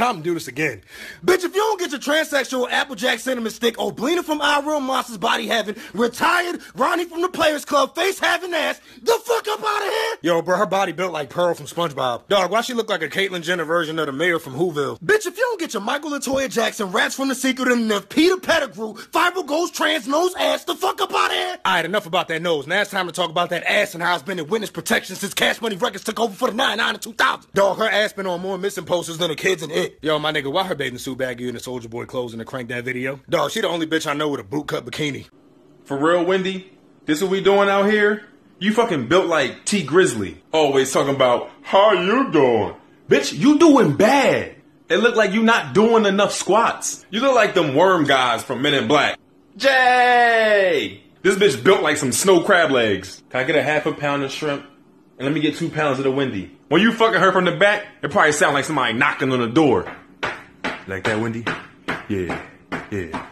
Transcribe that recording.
time to do this again. Bitch, if you don't get your transsexual Applejack cinnamon stick, Oblina from Our Real Monsters Body Heaven, retired Ronnie from the Players Club, face having ass, the fuck up out! Yo, bro, her body built like Pearl from SpongeBob. Dog, why she look like a Caitlyn Jenner version of the mayor from Whoville? Bitch, if you don't get your Michael Latoya Jackson, Rats from the Secret and the Peter Pettigrew, Fiber Ghost Trans Nose Ass, the fuck up out of here! Alright, enough about that nose. Now it's time to talk about that ass and how it's been in witness protection since Cash Money Records took over for the 99 and 2000. Dog, her ass been on more missing posters than the kids in it. Yo, my nigga, why her bathing suit baggy in the Soulja Boy clothes in the crank that video? Dog, she the only bitch I know with a bootcut bikini. For real, Wendy? This what we doing out here? You fucking built like Tee Grizzley. Always talking about, how you doing? Bitch, you doing bad. It look like you not doing enough squats. You look like them worm guys from Men in Black. Jay! This bitch built like some snow crab legs. Can I get a half a pound of shrimp? And let me get two pounds of the Wendy. When you fucking her from the back, it probably sound like somebody knocking on the door. Like that, Wendy? Yeah, yeah.